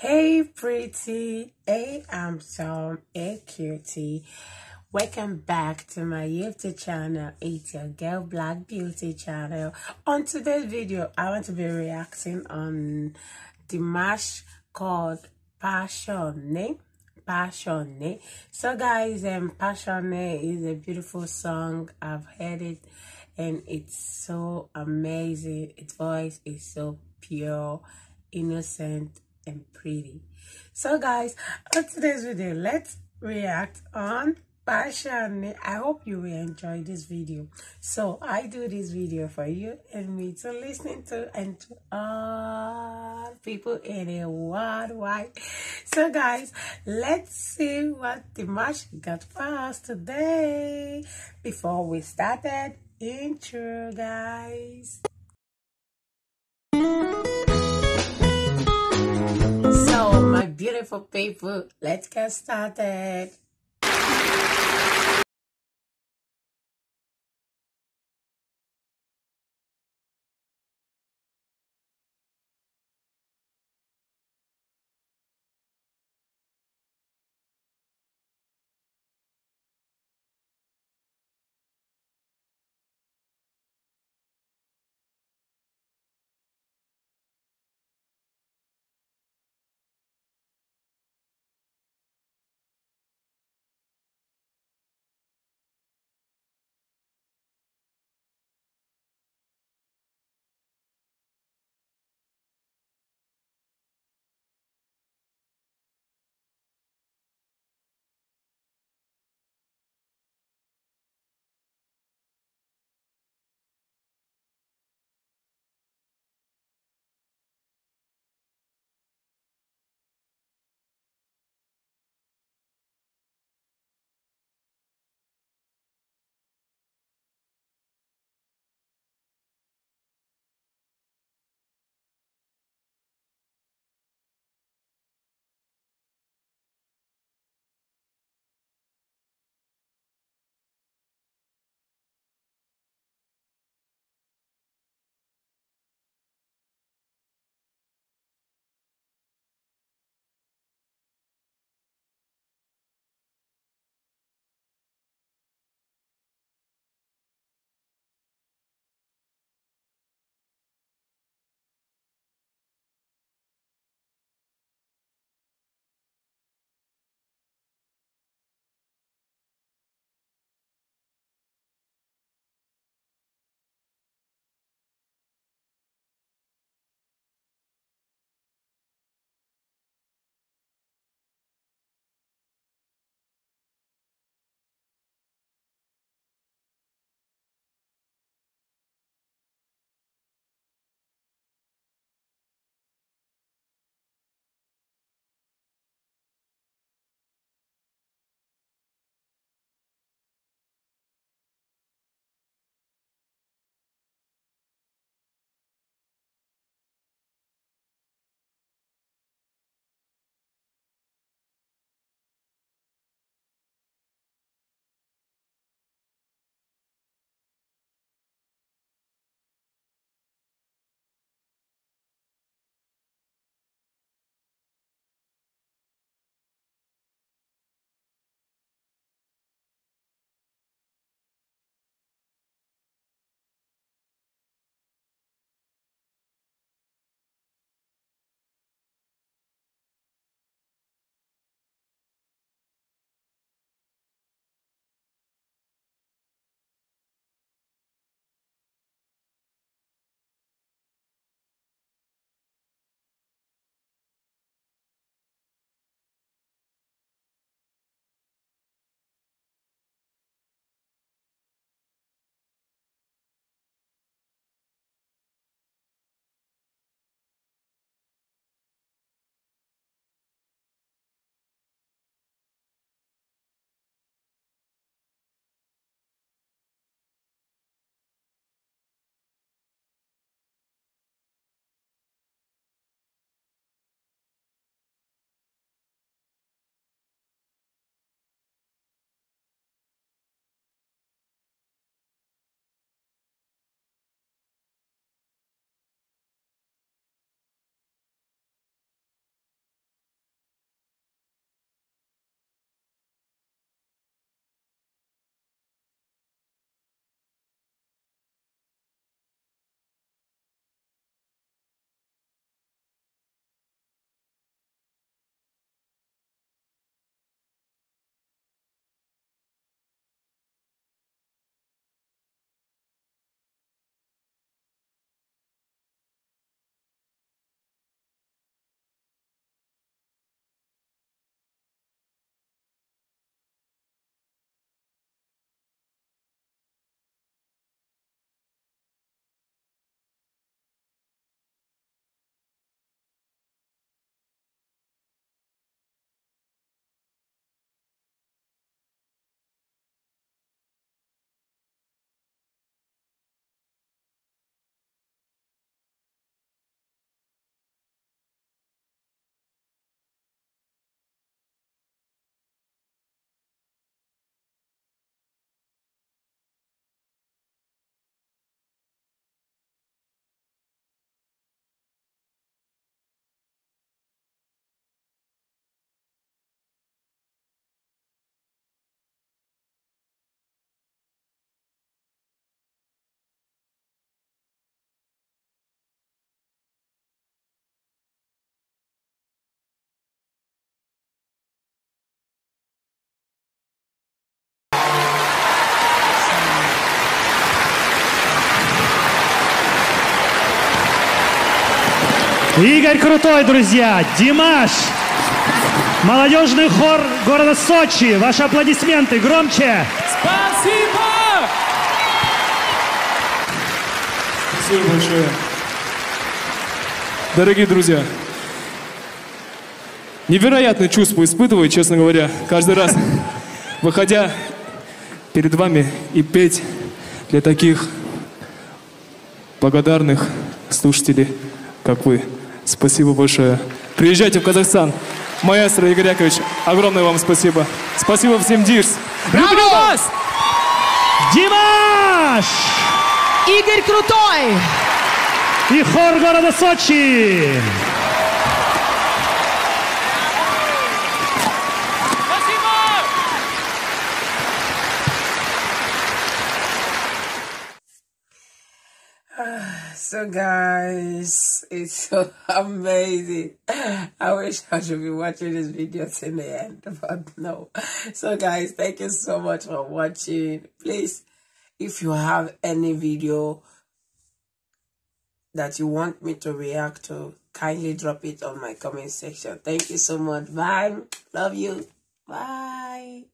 Hey, pretty. Hey, I'm Tom. Hey, cutie. Welcome back to my YouTube channel. It's your girl Black Beauty channel. On today's video, I want to be reacting on Dimash called Passion. Passion. So, guys, um, Passion is a beautiful song. I've heard it, and it's so amazing. Its voice is so pure, innocent, and pretty. So guys, on today's video, let's react on passion. I hope you will enjoy this video. So I do this video for you and me to listen to and to all people in the worldwide. So guys, let's see what Dimash got for us today. Before we started, intro guys. Beautiful people. Let's get started. Игорь Крутой, друзья! Димаш! Молодежный хор города Сочи! Ваши аплодисменты громче! Спасибо! Спасибо большое. Дорогие друзья, невероятное чувство испытываю, честно говоря, каждый раз, выходя перед вами и петь для таких благодарных слушателей, как вы. Спасибо большое. Приезжайте в Казахстан. Маэстро Игорь Яковлевич, огромное вам спасибо. Спасибо всем Дирс. Люблю вас! Димаш! Игорь Крутой! И хор города Сочи! So guys, it's so amazing. I wish I should be watching this video to the end, but no. So guys, thank you so much for watching. Please, if you have any video that you want me to react to, kindly drop it on my comment section. Thank you so much. Bye. Love you. Bye.